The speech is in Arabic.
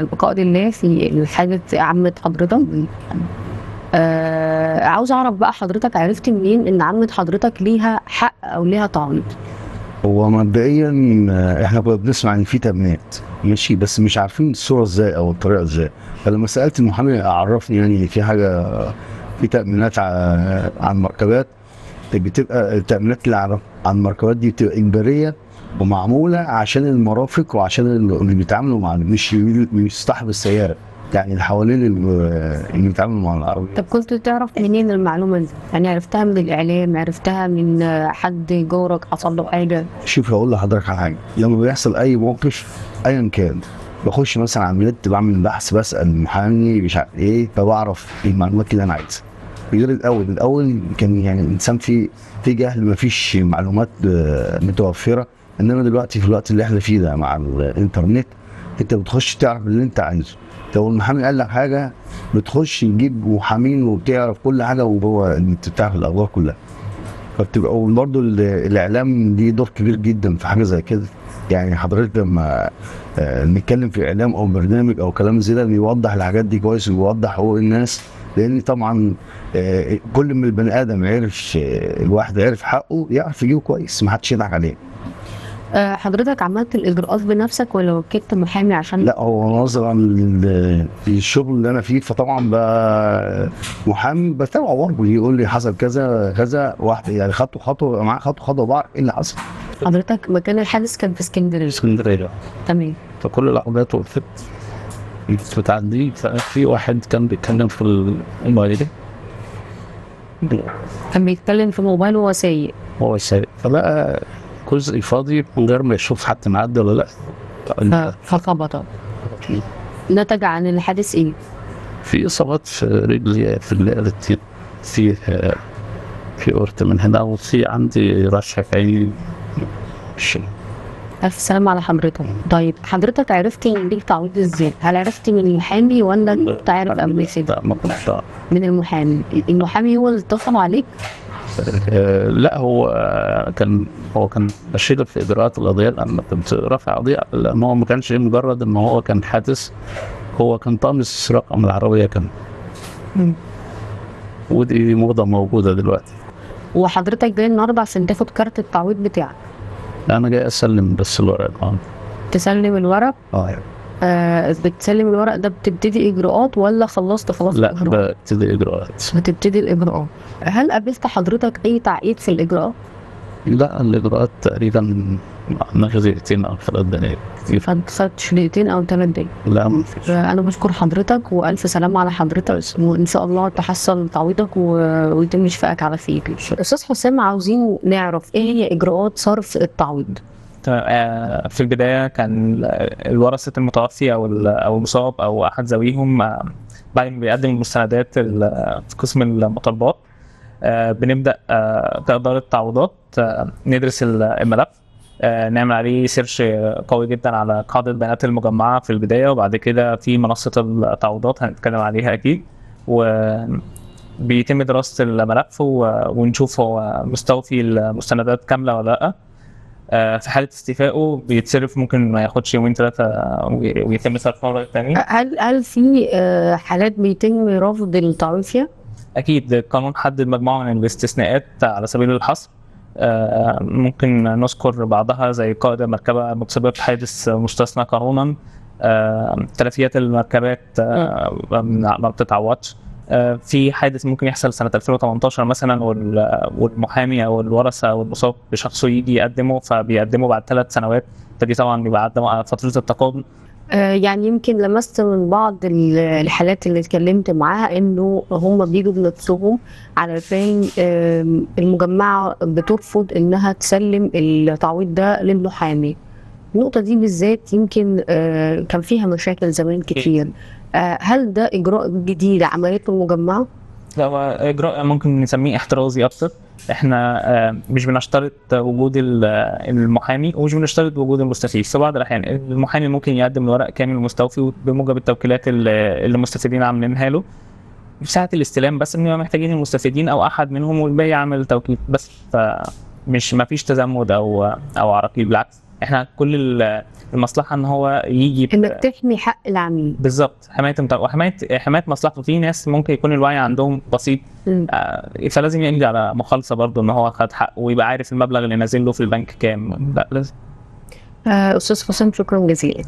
البقاء لله في حاجة عمة حضرتك. آه عاوز أعرف بقى حضرتك عرفت منين إن عمة حضرتك ليها حق أو ليها تعويض هو مبدئيا آه، إحنا كنا بنسمع إن في تامينات ماشي؟ بس مش عارفين الصورة إزاي أو الطريقة إزاي. فلما سألت المحامي عرفني يعني في حاجة في تأمينات ع- عن مركبات. بتبقى التأمينات اللي عن المركبات دي بتبقى إجبارية. ومعمولة عشان المرافق وعشان اللي بيتعاملوا مع مش صاحب السيارة. يعني اللي حوالين اللي بيتعاملوا مع العربية. طب كنت تعرف منين المعلومة دي؟ يعني عرفتها من الإعلام عرفتها من حد جارك حصل له حاجة؟ شوف هقول لحضرتك على حاجة. لما بيحصل أي موقف ايا كان بخش مثلا على النت بعمل بحث بسأل المحامي مش عارف إيه فبعرف المعلومات اللي أنا عايزها. غير الأول الأول كان يعني الإنسان في في جهل ما فيش معلومات آه، متوفرة. إنما دلوقتي في الوقت اللي إحنا فيه ده مع الإنترنت أنت بتخش تعرف اللي أنت عايزه. لو المحامي قال لك حاجة بتخش تجيب محامين وبتعرف كل حاجة وهو أنت بتعرف الأخبار كلها. فبتبقى وبرضه ال- الإعلام ليه دور كبير جدا في حاجة زي كده. يعني حضرتك لما آه، نتكلم في إعلام أو برنامج أو كلام زي ده بيوضح الحاجات دي كويس ويوضح حقوق الناس لأن طبعا آه، كل ما البني آدم عرف آه، الواحد عرف حقه يعرف يجيبه كويس ما حدش يضحك عليه. حضرتك عملت الإجراءات بنفسك ولا وكلت محامي عشان؟ لا هو نظرا لل- للشغل اللي أنا فيه فطبعا بقى محامي بتابعه برضه يقول لي حصل كذا كذا واحد يعني خطوه خطوة معاه خطوه خطوة بعرف إيه اللي حصل؟ حضرتك مكان الحادث كان في اسكندرية. اسكندرية. تمام. فكل العربيات وقفت بتعدي ففي واحد كان بيتكلم في الموبايل. كان بيتكلم في موبايله وهو سايق. هو سايق. فلقى جزء فاضي من غير ما يشوف حتى معدي ولا لا فخبط نتج عن الحادث إيه؟ في إصابات في رجلي في الرجل في في قرط من هنا وفي عندي رشح في عيني ألف سلام على حضرتك طيب حضرتك عرفت إن ليك تعويض إزاي؟ هل عرفت من المحامي ولا كنت عارف قبل كده؟ لا ما كنتش. من المحامي المحامي هو اللي اتصل عليك لا هو آه، كان هو كان بشير في إجراءات القضية لما كنت رافع قضية لأن هو ما كانش مجرد إن هو كان حادث هو كان طامس رقم العربية كان. ودي موضة موجودة دلوقتي. وحضرتك جاي النهارده عشان تاخد كارت التعويض بتاعك. أنا جاي أسلم بس الورق. آه. تسلم الورق؟ آه يعني. آه بتسلم الورق ده بتبتدي إجراءات ولا خلصت خلاص لا الإجراءات؟ ببتدي اجراءات بتبتدي الإجراءات. هل قابلت حضرتك أي تعقيد في الإجراءات؟ لا الإجراءات تقريبا ناخذ دقيقتين أو ثلاث دقائق كتير. فاتش دقيقتين أو ثلاث دقايق. لا ما فيش. أنا بشكر حضرتك وألف سلامه على حضرتك. وإن شاء الله تحصل تعويضك و... ويتم شفائك على خير. أستاذ حسام عاوزين نعرف إيه هي إجراءات صرف التعويض. آه، في البداية كان الورثة المتوفي أو ال- أو المصاب أو أحد ذويهم آه، بعد ما بيقدم المستندات ال- في قسم المطالبات آه، بنبدأ آه، كإدارة تعويضات آه، ندرس ال- الملف آه، نعمل عليه سيرش قوي جدا على قاعدة البيانات المجمعة في البداية وبعد كده في منصة التعويضات هنتكلم عليها أكيد وبيتم دراسة الملف و- ونشوف هو مستوفي المستندات كاملة ولا آه، في حالة استيفائه بيتصرف ممكن ما ياخدش يومين ثلاثة ويتم صرفه مرة ثانية هل هل في آه، حالات بيتم رفض التعويض فيها؟ أكيد القانون حدد مجموعه من الاستثناءات على سبيل الحصر. آه، ممكن نذكر بعضها زي قائد المركبة متسبب في حادث مستثنى قانونا. آه، تلفيات المركبات آه، ما بتتعوضش. آه، في حادث ممكن يحصل سنة 2018 مثلا وال- والمحامي أو الورثة أو المصاب بشخصه يجي يقدمه فبيقدمه بعد ثلاث سنوات. فدي طبعا بيبقى عدى فترة التقاضي. آه، يعني يمكن لمست من بعض ال- الحالات اللي اتكلمت معاها إنه هم بيجوا بنفسهم علشان آم، المجمعة بترفض إنها تسلم التعويض ده للمحامي. النقطة دي بالذات يمكن آه، كان فيها مشاكل زمان كتير. آه، هل ده إجراء جديد عملته المجمعة؟ لا هو إجراء ممكن نسميه احترازي أكتر. إحنا آه، مش بنشترط وجود ال- المحامي ومش بنشترط وجود المستفيد في بعض الأحيان المحامي ممكن يقدم الورق كامل مستوفي بموجب التوكيلات اللي المستفيدين عاملينها له. في ساعه الاستلام بس بنبقى محتاجين المستفيدين أو أحد منهم والباقي عامل توكيل بس. فمش ما فيش تزمت أو أو عراقيل. بالعكس إحنا كل ال- المصلحة ان هو يجي انك تحمي حق العميل. بالظبط. حماية وحمايه حماية مصلحته في ناس ممكن يكون الوعي عندهم بسيط. آه، فلازم يمضي على مخالصة برضه ان هو خد حقه ويبقى عارف المبلغ اللي نازل له في البنك كام. لا لازم. آه، أستاذ حسام شكرا جزيلا.